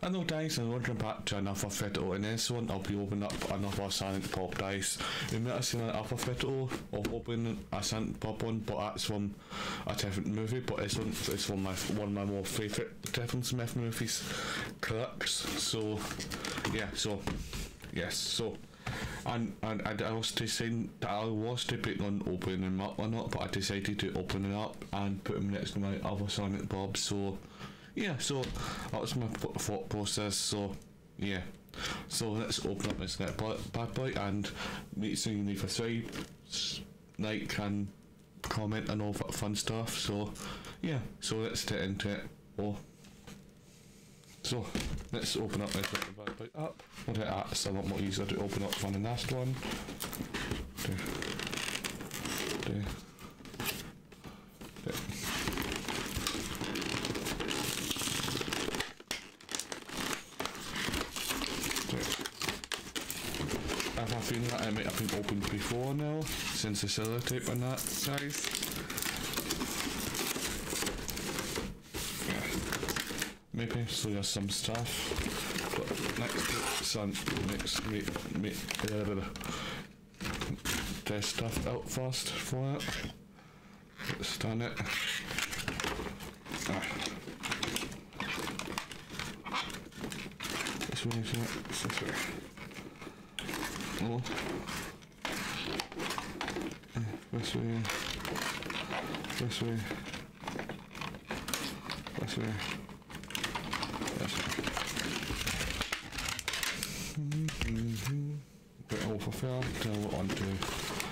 Hello guys and welcome back to another video. In this one I'll be opening up another Silent Bob dice. You might have seen another video of opening a Silent Bob one but that's from a different movie but this one is one of my, one of my more favourite Kevin Smith movies, Clerks. So yeah, so yes, so and and, and I was deciding that I was debating on opening them up or not but I decided to open it up and put them next to my other Silent Bob so yeah, so that was my thought process. So yeah, so let's open up this net bad boy and make sure you leave a side, like and comment and all that fun stuff. So yeah, so let's get into it. Oh. So let's open up this bad boy up. We'll that. It's a lot more easier to open up than the last one. Do, do. I have a feeling that it might have been opened before now, since the sellotape on that size. Maybe, so there's some stuff. But next, sun, next, make, make, uh, test stuff out first for it. Let's done it. This way, this way. Oh. This way. This way. This way. This way. Bit over fair. Till onto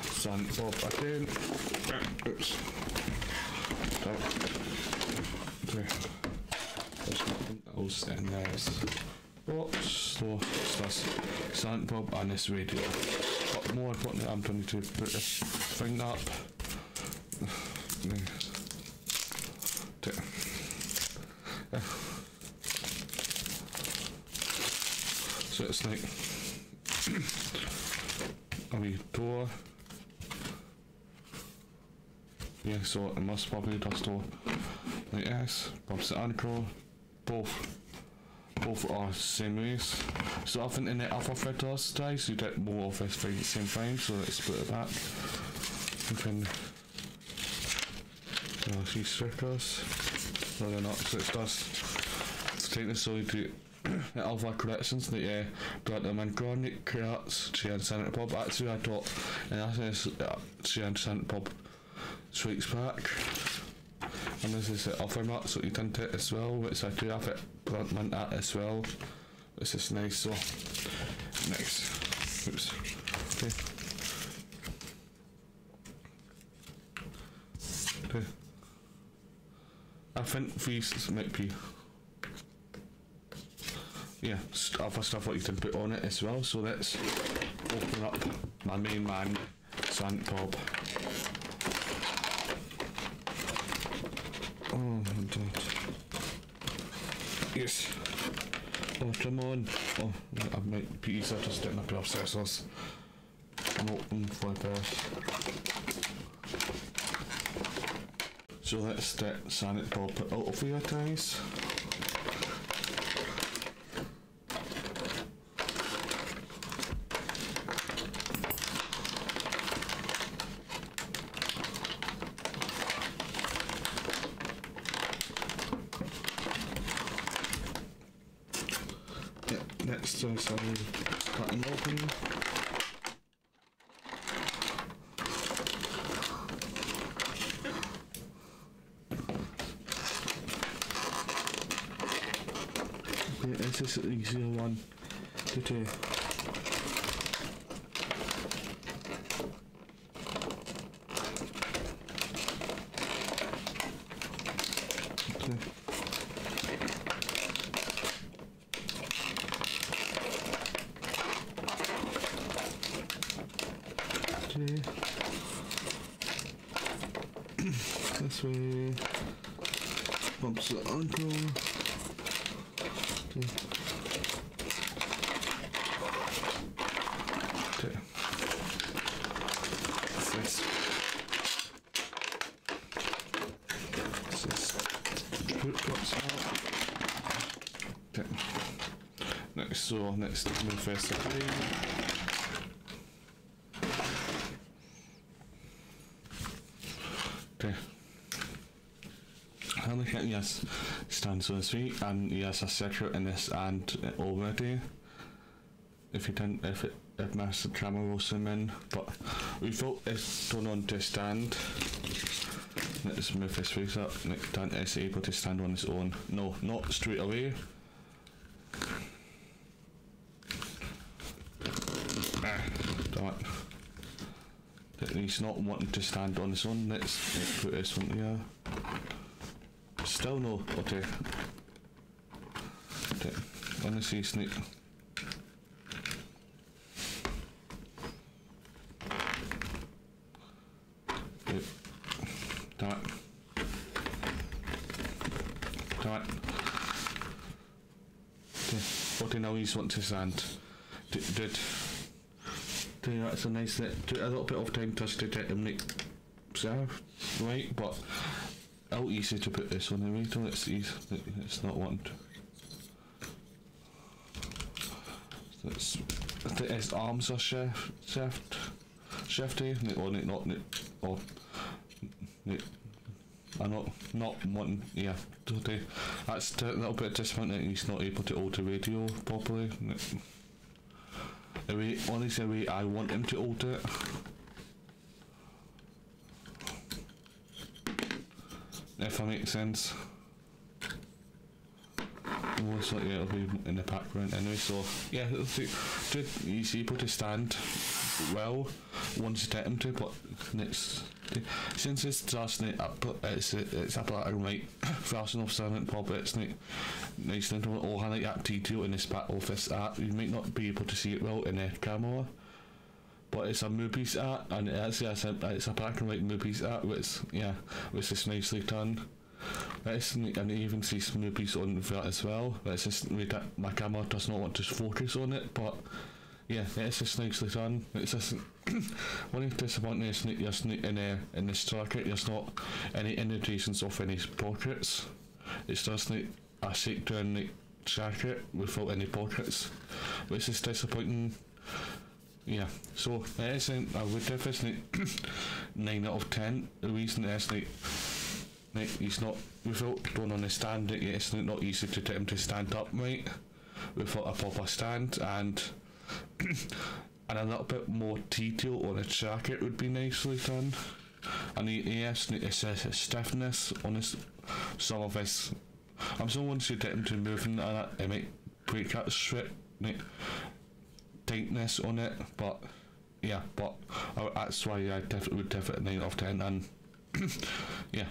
Silent Bob again. Oops. That. Okay. There's nothing else in there. What's so that's Silent Bob and this radio. But more importantly, I'm trying to put this thing up. So it's like a wee door. Yeah, so it must probably just door like this. Bob's the anchor, both both are ways. So often in the alpha vectors dice you get more of the same frame, so let's split it back. And then uh, these circles. No they're not, so it's just taking so to the alpha corrections that yeah got them and Garnet creates she had Silent Bob actually I thought and that's this uh, she had Silent Bob strikes back and this is the offer mat so you can it as well which I do have it plant at as well. This is nice so. Next. Oops. Okay. Okay. I think these might be yeah other stuff what you can put on it as well so let's open up my main man Silent Bob. Oh. Yes. Oh, come on. Oh, I might be easier just getting up processors. Open for this. So let's get Silent Bob out of here, guys. Next to some cutting open. Okay, this is easier one to do. Okay. This. Bumps the ankle. Okay. Okay. This. This. Put drops out. Okay. next so next move first three. Okay. How many can yes stands on his feet and yes a secret in this and already. If you didn't if it if Master Camera rolls him in but we thought it's done on to stand. Let's move his face up Nick Dante is able to stand on his own. No not straight away. Ah, damn it. He's not wanting to stand on his own. Let's, let's put this one here still no okay okay honestly snake Yep. Damn it. Damn it. Okay. What do you know he's want to stand? Did, did, did that's a nice took a little bit of time just to get him Nick serve, right? But Oh, how easy to put this on the right? Let's easy. It's not one. It's, I think his arms are shift, shift, shifty, or oh, not, oh, not, or I'm not not wanting yeah totally that's a little bit disappointing he's not able to alter radio properly the way honestly the way I want him to alter it if that makes sense. It'll be in the background anyway so yeah did he's able to stand well once you get him to but since it's just up it's it's up like right fast enough silent pop it's not nice to all highlight that detail in this back office art you might not be able to see it well in the camera but it's a movies art and it's, it's, a, it's a black and white movies art which yeah which is nicely done it's, and you even see movies on that as well it's just my camera does not want to focus on it but yeah, it's just nicely done. It's just one of the is in uh, in this jacket there's not any indications of any pockets. It's just like a shake down jacket without any pockets, which is disappointing. Yeah, so it is I would definitely nine out of ten. The reason is like, like he's not without don't understand it. It's not easy to get him to stand up right without a proper stand and and a little bit more detail on his jacket would be nicely done. And he, he has it says his stiffness on his some of his. I'm so once you get him to move and it, it might break that strip like, tightness on it, but yeah, but that's why I definitely would give it a nine out of ten, and yeah.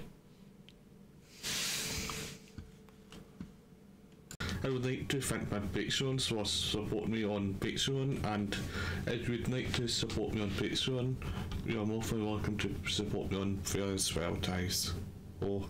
I would like to thank my patrons for supporting me on Patreon and if you would like to support me on Patreon, you are more than welcome to support me on Feelings Advertised or